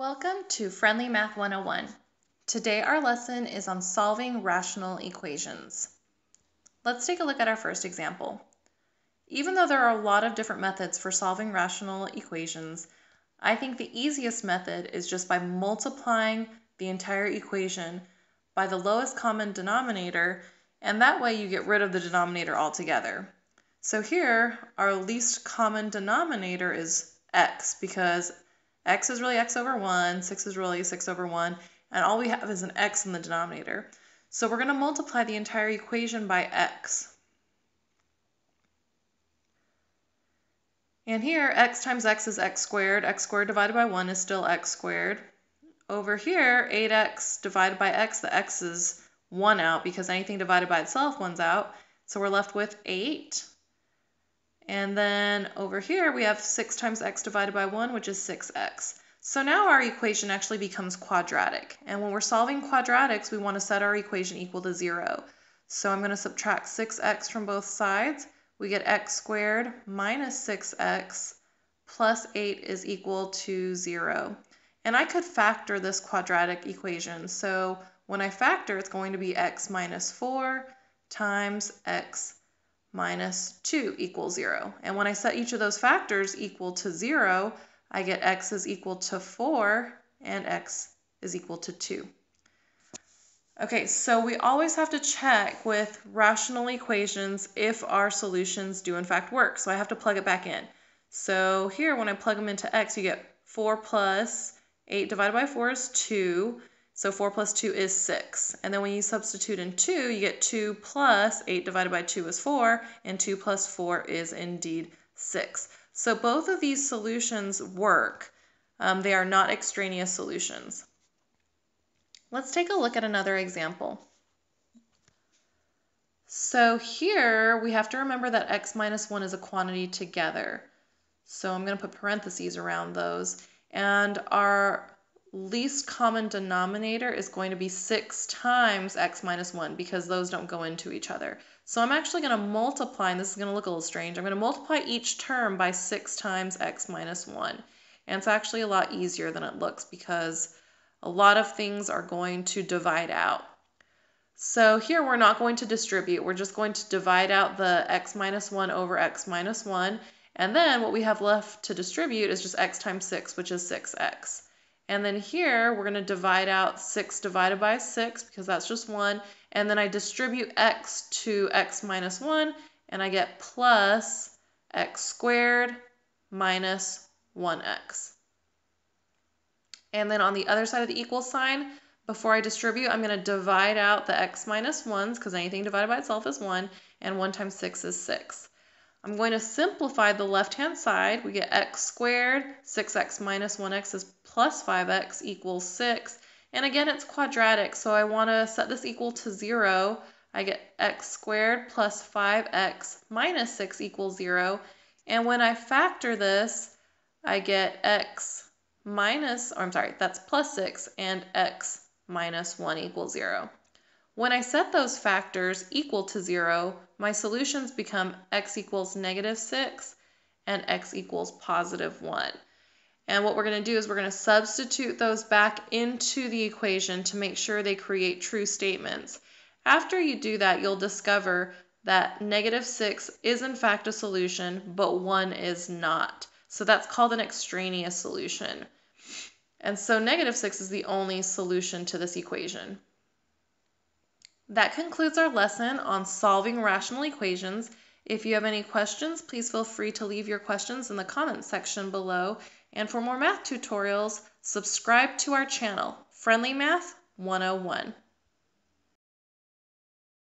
Welcome to Friendly Math 101. Today our lesson is on solving rational equations. Let's take a look at our first example. Even though there are a lot of different methods for solving rational equations, I think the easiest method is just by multiplying the entire equation by the lowest common denominator, and that way you get rid of the denominator altogether. So here, our least common denominator is x because x is really x over 1, 6 is really 6 over 1, and all we have is an x in the denominator. So we're going to multiply the entire equation by x. And here, x times x is x squared. x squared divided by 1 is still x squared. Over here, 8x divided by x, the x is 1 out because anything divided by itself, 1's out. So we're left with 8. And then over here we have 6 times x divided by 1, which is 6x. So now our equation actually becomes quadratic. And when we're solving quadratics, we want to set our equation equal to 0. So I'm going to subtract 6x from both sides. We get x squared minus 6x plus 8 is equal to 0. And I could factor this quadratic equation. So when I factor, it's going to be x minus 4 times x minus 2 equals 0. And when I set each of those factors equal to 0, I get x is equal to 4 and x is equal to 2. Okay, so we always have to check with rational equations if our solutions do in fact work. So I have to plug it back in. So here, when I plug them into x, you get 4 plus 8 divided by 4 is 2. So 4 plus 2 is 6. And then when you substitute in 2, you get 2 plus 8 divided by 2 is 4, and 2 plus 4 is indeed 6. So both of these solutions work. Um, they are not extraneous solutions. Let's take a look at another example. So here we have to remember that x minus 1 is a quantity together. So I'm going to put parentheses around those. And our least common denominator is going to be 6 times x minus 1 because those don't go into each other. So I'm actually going to multiply, and this is going to look a little strange, I'm going to multiply each term by 6 times x minus 1. And it's actually a lot easier than it looks because a lot of things are going to divide out. So here we're not going to distribute, we're just going to divide out the x minus 1 over x minus 1. And then what we have left to distribute is just x times 6, which is 6x. And then here we're going to divide out 6 divided by 6 because that's just 1. And then I distribute x to x minus 1 and I get plus x squared minus 1x. And then on the other side of the equal sign, before I distribute, I'm going to divide out the x minus 1s because anything divided by itself is 1, and 1 times 6 is 6. I'm going to simplify the left-hand side. We get x squared, 6x minus 1x is plus 5x equals 6. And again, it's quadratic, so I want to set this equal to 0. I get x squared plus 5x minus 6 equals 0. And when I factor this, I get x minus, or I'm sorry, that's plus 6, and x minus 1 equals 0. When I set those factors equal to 0, my solutions become x equals negative 6 and x equals positive 1. And what we're going to do is we're going to substitute those back into the equation to make sure they create true statements. After you do that, you'll discover that negative 6 is in fact a solution, but 1 is not. So that's called an extraneous solution. And so negative 6 is the only solution to this equation. That concludes our lesson on solving rational equations. If you have any questions, please feel free to leave your questions in the comments section below. And for more math tutorials, subscribe to our channel, Friendly Math 101.